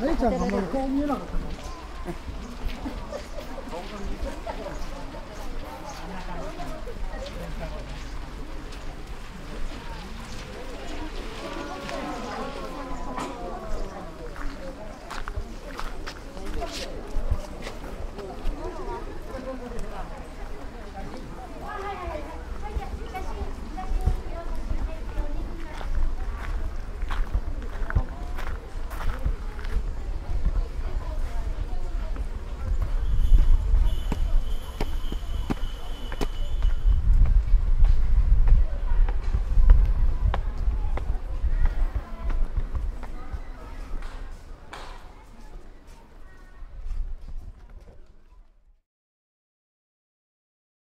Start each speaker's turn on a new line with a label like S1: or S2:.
S1: あいちゃんあんまり顔見えなかったね。